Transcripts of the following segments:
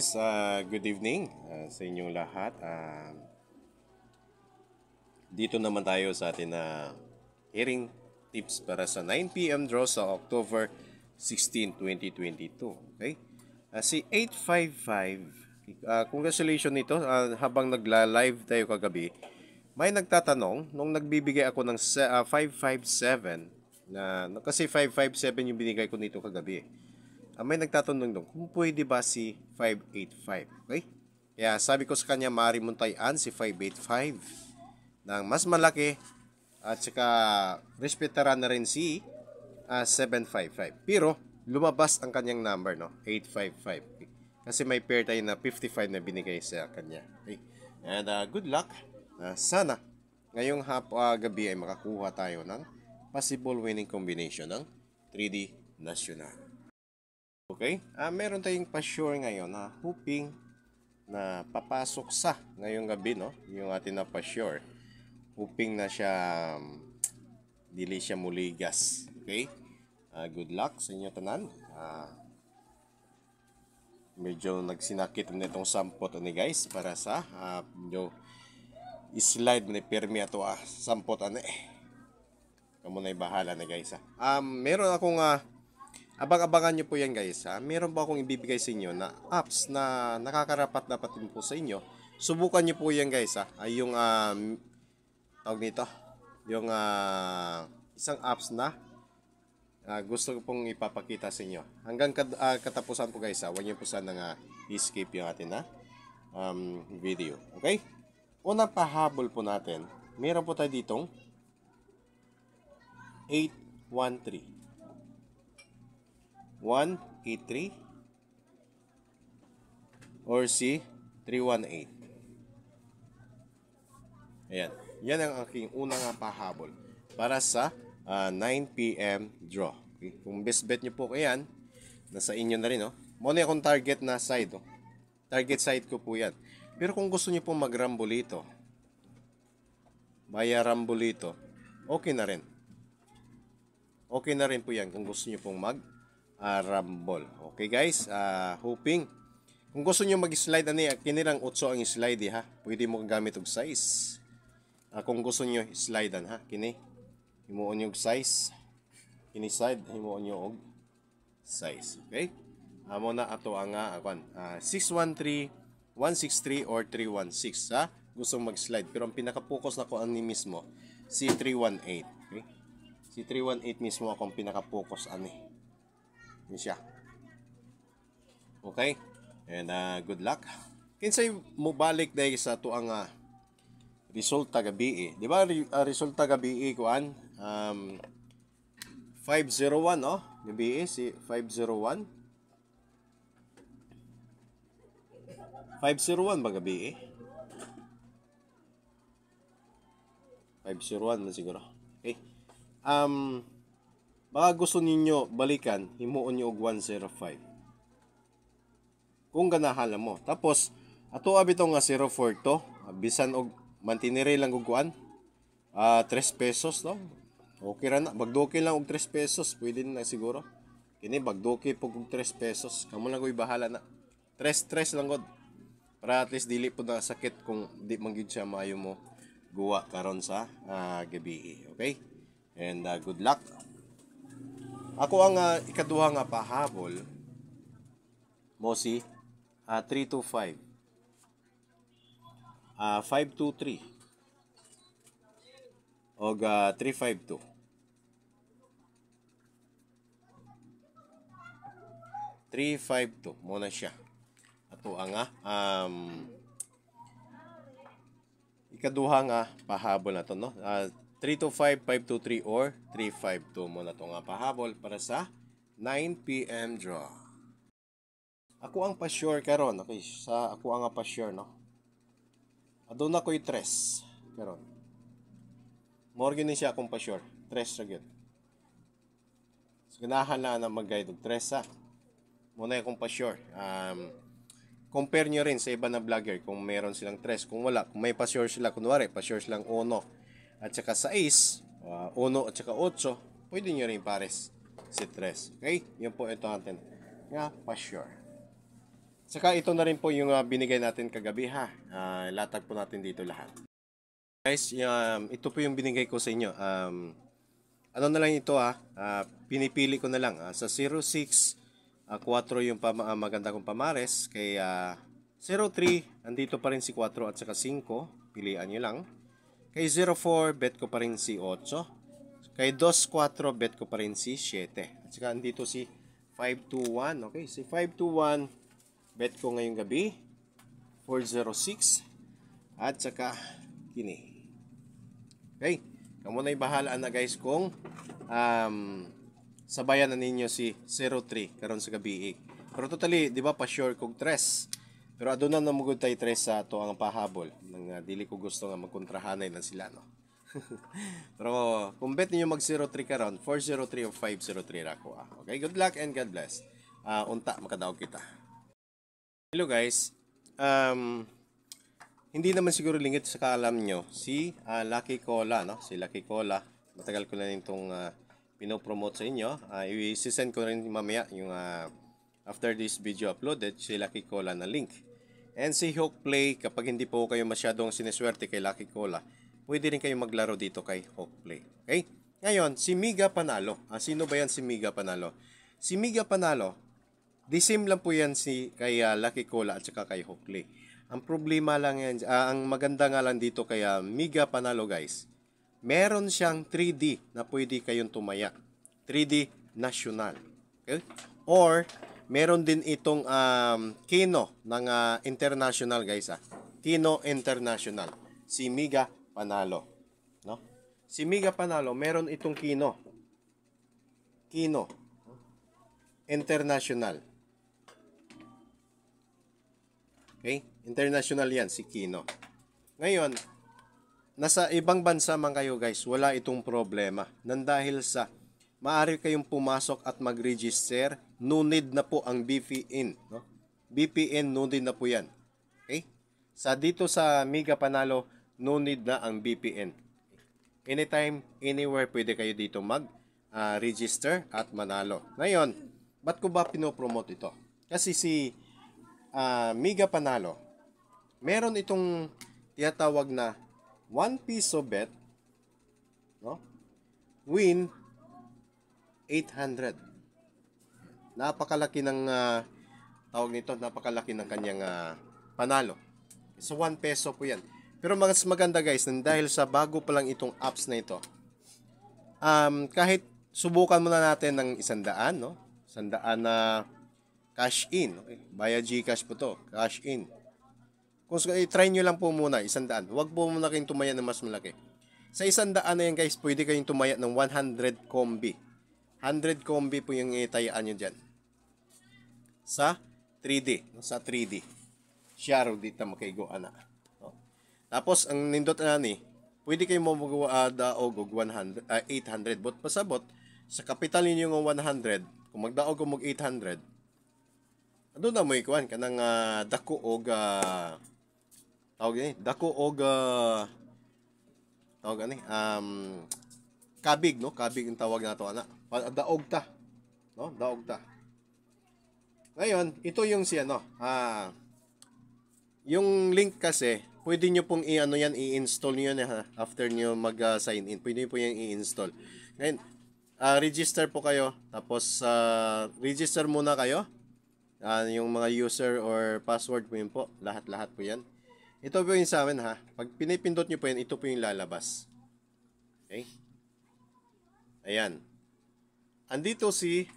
Guys, uh, good evening uh, sa inyong lahat. Uh, dito naman tayo sa atin na hearing tips para sa 9pm draw sa October 16, 2022. Okay? Uh, si 855, uh, congratulations nito. Uh, habang nagla-live tayo kagabi, may nagtatanong, nung nagbibigay ako ng uh, 557, na, kasi 557 yung binigay ko nito kagabi. Uh, may nagtatanong doon kung pwede ba si 585. Okay? Kaya sabi ko sa kanya, maaari mong tayaan si 585 ng mas malaki at saka respetaran na rin si uh, ah, 755. Pero lumabas ang kanyang number, no? 855. Kasi may pair tayo na 55 na binigay sa kanya. Okay? And uh, good luck. Uh, sana ngayong hap, uh, gabi ay makakuha tayo ng possible winning combination ng 3D National. Okay? Uh, meron tayong pa-sure ngayon na hoping na papasok sa ngayong gabi, no? Yung atin na pa-sure. Hoping na siya um, dili siya muligas. Okay? Uh, good luck sa inyo tanan. Uh, medyo nagsinakit na itong sampot ni guys para sa uh, medyo slide ni permi ato ah sampot ane kamo na bahala na guys ah. um meron akong uh, Abang-abangan nyo po yan guys ha. Meron po akong ibibigay sa inyo na apps na nakakarapat dapat din po sa inyo. Subukan nyo po yan guys ha. Ay yung um, tawag nito. Yung uh, isang apps na uh, gusto ko pong ipapakita sa inyo. Hanggang kat, uh, katapusan po guys ha. Huwag nyo po sana nga i-skip yung atin na um, video. Okay? Unang pahabol po natin. Meron po tayo ditong 813. 183 or C 318. Ayan. Yan ang aking unang pahabol para sa uh, ah, 9 p.m. draw. Okay? Kung best bet nyo po yan, nasa inyo na rin. Oh. Muna akong target na side. Oh. Target side ko po yan. Pero kung gusto nyo po magrambulito, baya rambulito, okay na rin. Okay na rin po yan kung gusto nyo pong mag uh, rumble. Okay guys, uh, hoping kung gusto niyo mag-slide ani kinilang 8 ang slide ha. Pwede mo gamit og size. Uh, kung gusto niyo slide ha, kini himuon niyo og size. Kini side himuon niyo og size. Okay? Amo na ato ang uh, uh, 613 163 or 316 ha. Gusto mag-slide pero ang pinaka-focus na ko ani mismo si 318. Okay? Si 318 mismo akong pinaka-focus ani. Yun siya. Okay? And uh, good luck. Kinsay mo balik dahil sa tuang uh, resulta gabi eh. Di ba uh, resulta gabi eh kuan? Um, 501 no? Gabi eh si 501. 501 ba gabi eh? 501 na siguro. Okay. Um, Baka gusto ninyo balikan, himuon nyo og 105. Kung ganahala mo. Tapos, ato abito nga 04 to, bisan og mantinire lang og kuan. Ah, uh, 3 pesos no. Okay ra na, bagdoki lang og 3 pesos, pwede na siguro. Kini bagdoki pug og 3 pesos, kamo lang koy bahala na. 3 3 lang gud. Para at least dili po na sakit kung di man gyud siya maayo mo guwa karon sa uh, gabi. Okay? And uh, good luck. Ako ang uh, ikaduha nga pahabol mo si uh, 325. Uh, 523. O uh, 352. Three five two muna siya. Ato ang nga um, ikaduha nga pahabol na to no. Uh, 325, 523 or 352 mo na ito nga pahabol para sa 9pm draw. Ako ang pa-sure karon, okay, sa ako ang pa-sure no. Aduna ko'y tres karon. Morgan ni siya akong pa-sure. Tres ra gyud. So ganahan na na mag-guide og tres ha. Muna akong pa-sure. Um, compare nyo rin sa iba na vlogger kung meron silang tres. Kung wala, kung may pa-sure sila, kunwari, pa-sure silang uno at saka 6, uh, 1 at saka 8, pwede nyo rin pares si 3. Okay? Yan po ito natin. Nga, pa sure. Saka ito na rin po yung uh, binigay natin kagabi ha. Uh, latag po natin dito lahat. Guys, um, ito po yung binigay ko sa inyo. Um, ano na lang ito ha. Uh, pinipili ko na lang. Uh, sa 06, uh, 4 yung pama, uh, maganda kong pamares. Kay uh, 03, andito pa rin si 4 at saka 5. Pilian nyo lang. Kay 04, bet ko pa rin si 8. Kay 24, bet ko pa rin si 7. At saka andito si 521. Okay, si 521 Bet ko ngayong gabi, 406. At saka, kini. Okay, kamo na bahala na guys kung um, sabayan na ninyo si 03 karon sa gabi. Pero totally, di ba pa sure kog tres. Pero aduna na mugod tay tres sa to ang pahabol. Nang uh, dili ko gusto nga magkontrahanay na sila no. Pero kung bet niyo mag 03 karon, 403 o 503 ra ko. Ah. Okay, good luck and God bless. Uh, unta makadaog kita. Hello guys. Um, hindi naman siguro lingit sa kaalam nyo si uh, Lucky Cola, no? Si Lucky Cola. Matagal ko na rin itong uh, pinopromote sa inyo. Uh, i-send ko rin mamaya yung uh, after this video uploaded, si Lucky Cola na link. And si Hawk Play, kapag hindi po kayo masyadong sineswerte kay Lucky Cola, pwede rin kayo maglaro dito kay Hawk Play. Okay? Ngayon, si Miga Panalo. Ah, sino ba yan si Miga Panalo? Si Miga Panalo, The same lang po yan si kay uh, Lucky Cola at saka kay Hookley. Ang problema lang yan, uh, ang maganda nga lang dito kay uh, Miga Panalo guys, meron siyang 3D na pwede kayong tumaya. 3D national. Okay? Or, meron din itong um, Kino ng uh, international guys. Ah. Kino International. Si Miga Panalo. No? Si Miga Panalo, meron itong Kino. Kino. International. Okay? International yan, si Kino. Ngayon, nasa ibang bansa man kayo guys, wala itong problema. Nang dahil sa maaari kayong pumasok at mag-register, no need na po ang VPN. No? VPN, no need na po yan. Okay? Sa dito sa Mega Panalo, no need na ang VPN. Anytime, anywhere, pwede kayo dito mag-register uh, at manalo. Ngayon, ba't ko ba pinopromote ito? Kasi si uh, Miga Panalo, meron itong tinatawag na 1 piso bet, no? Win 800. Napakalaki ng uh, tawag nito, napakalaki ng kanyang uh, panalo. So 1 peso po 'yan. Pero mas maganda guys, dahil sa bago pa lang itong apps na ito, um, kahit subukan muna natin ng isandaan, no? Isandaan na uh, Cash in. Okay. Via Gcash po to. Cash in. Kung i-try nyo lang po muna, isang daan. Huwag po muna kayong tumaya ng mas malaki. Sa isang daan na yan guys, pwede kayong tumaya ng 100 kombi. 100 kombi po yung itayaan nyo dyan. Sa 3D. Sa 3D. Sharo dito makaigo ana. Tapos, ang nindot na ni, pwede kayong mamagawa uh, daog og 100, uh, 800. But pasabot, sa kapital ninyo ng 100, kung magdaog mo 800, ano na mo ikuan kanang uh, dako og uh, tawag ni dako og uh, tawag ani um kabig no kabig ang tawag nato ana daog ta no daog ta ngayon ito yung si ano ah yung link kasi pwede nyo pong i-ano yan i-install niyo yan ha, after niyo mag-sign in pwede niyo po yan i-install ngayon uh, register po kayo tapos uh, register muna kayo uh, yung mga user or password po yun po. Lahat-lahat po yan. Ito po yung sa amin ha. Pag pinipindot nyo po yan, ito po yung lalabas. Okay? Ayan. Andito si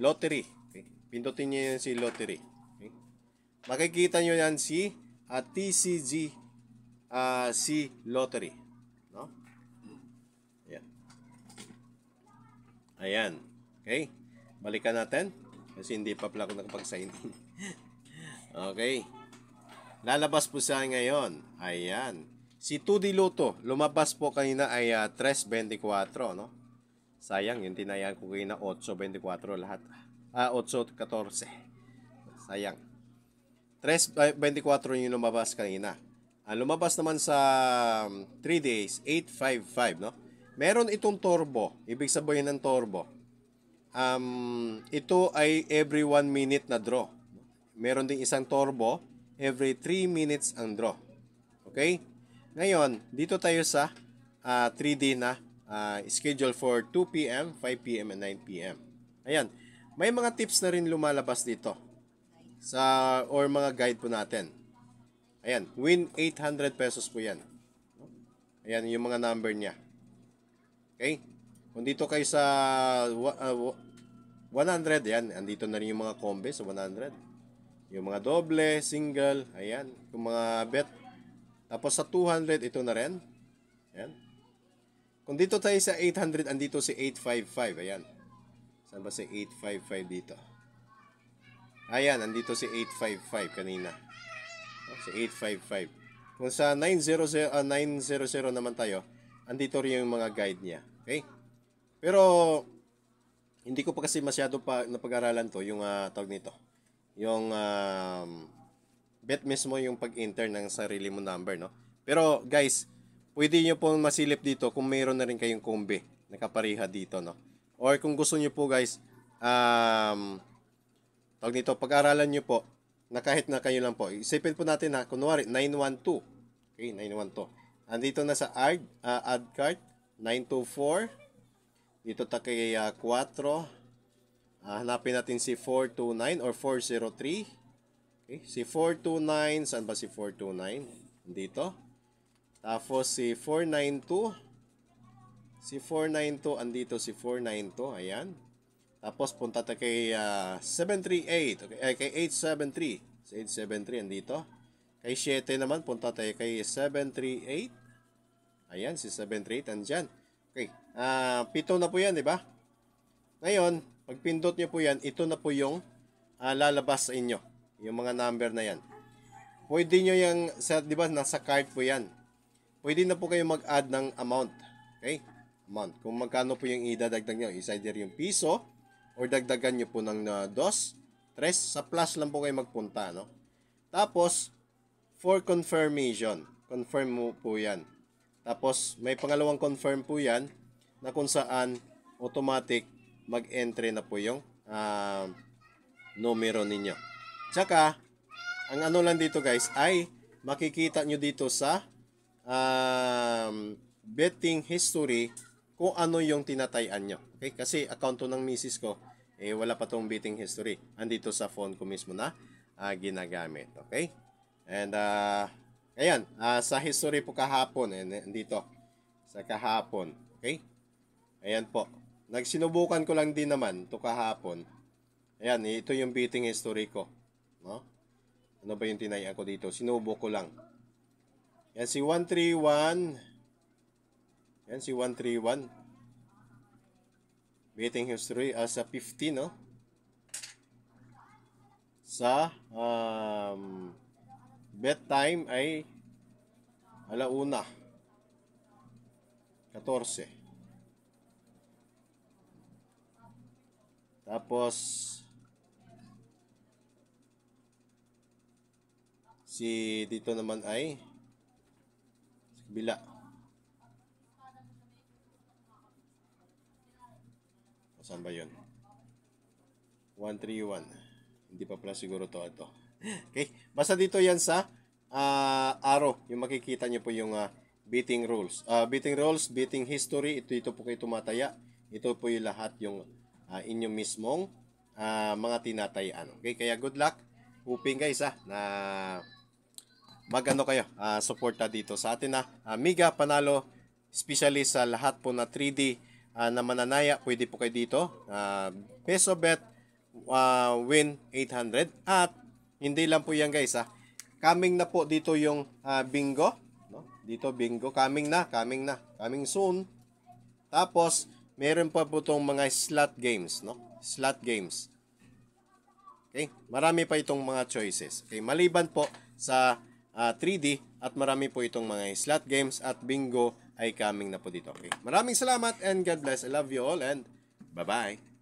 lottery. Okay? Pindutin nyo yan si lottery. Okay? Makikita nyo yan si uh, ah, TCG uh, ah, si lottery. No? Ayan. Ayan. Okay? Balikan natin. Kasi hindi pa pala ako nakapag-sign in. okay. Lalabas po siya ngayon. Ayan. Si 2D Loto, lumabas po kanina ay uh, ah, 3.24, no? Sayang, yung tinayan ko kanina 8.24 lahat. Ah, 8.14. Sayang. 3.24 yung lumabas kanina. Ang lumabas naman sa 3 um, days, 8.55, no? Meron itong turbo. Ibig sabihin ng turbo um, ito ay every 1 minute na draw. meron ding isang turbo. Every 3 minutes ang draw. Okay? Ngayon, dito tayo sa ah, 3D na ah, schedule for 2 p.m., 5 p.m., and 9 p.m. Ayan. May mga tips na rin lumalabas dito sa or mga guide po natin. Ayan, win 800 pesos po 'yan. Ayan yung mga number niya. Okay? Kung dito kayo sa wa- ah, wa- 100, yan, andito na rin yung mga combe sa 100. Yung mga doble, single, ayan, yung mga bet. Tapos sa 200, ito na rin. Ayan. Kung dito tayo sa 800, andito si 855, ayan. Saan ba si 855 dito? Ayan, andito si 855 kanina. Oh, si 855. Kung sa 900, ah, 900 naman tayo, andito rin yung mga guide niya. Okay? Pero, hindi ko pa kasi masyado pa napag-aralan to, yung uh, tawag nito. Yung um, bet mismo yung pag-enter ng sarili mo number, no? Pero, guys, pwede nyo po masilip dito kung mayroon na rin kayong kombi nakapariha dito, no? Or kung gusto nyo po, guys, um, tawag nito, pag-aralan nyo po, na kahit na kayo lang po. Isipin po natin na, kunwari, 912. Okay, 912. Andito na sa add, uh, add card, 924. Dito ta kay uh, 4. Uh, hanapin natin si 429 or 403. Okay, si 429, saan ba si 429? Dito. Tapos si 492. Si 492, andito si 492, ayan. Tapos punta tayo kay uh, 738, okay, ay, kay 873. Si 873 andito. Kay 7 naman punta tayo kay 738. Ayan, si 738 andyan. Okay, uh, pito na po yan, di ba? Ngayon, pag pindot nyo po yan, ito na po yung uh, lalabas sa inyo. Yung mga number na yan. Pwede nyo yung, sa, di ba, nasa card po yan. Pwede na po kayo mag-add ng amount. Okay? Amount. Kung magkano po yung idadagdag nyo. Is either yung piso, or dagdagan nyo po ng uh, dos, tres, sa plus lang po kayo magpunta, no? Tapos, for confirmation, confirm mo po yan. Tapos, may pangalawang confirm po yan, na kung saan automatic mag-entry na po yung uh, numero ninyo. Tsaka, ang ano lang dito guys, ay makikita nyo dito sa um, betting history kung ano yung tinatayan nyo. Okay? Kasi account ng misis ko, eh wala pa tong beating history. Andito sa phone ko mismo na uh, ginagamit. Okay? And uh, ayan, uh, sa history po kahapon, eh, dito, sa kahapon. Okay? Ayan po. Nagsinubukan ko lang din naman to kahapon. Ayan, ito yung beating history ko. No? Ano ba yung tinaya ko dito? Sinubo ko lang. Yan si 131 yan si 131. Betting history as a 50, no? Sa um, bet time ay alauna. 14. Tapos si dito naman ay sa kabila Saan ba yun? 131. Hindi pa pala siguro to ito. okay. Basta dito yan sa uh, arrow. Yung makikita nyo po yung uh, beating rules. Uh, beating rules, beating history. Ito, ito po kayo tumataya. Ito po yung lahat yung uh, inyong mismong uh, mga tinatayaan. Okay. Kaya good luck. Hoping guys ha, na magano kayo uh, suporta dito sa atin na uh, Miga Panalo especially sa lahat po na 3D uh, na mananaya, pwede po kayo dito. Uh, peso bet uh, win 800 at hindi lang po yan guys ha. Coming na po dito yung uh, bingo, no? Dito bingo, coming na, coming na, coming soon. Tapos meron pa po tong mga slot games, no? Slot games. Okay? Marami pa itong mga choices. Okay, maliban po sa uh, 3D at marami po itong mga slot games at bingo ay coming na po dito. Okay. Maraming salamat and God bless. I love you all and bye-bye.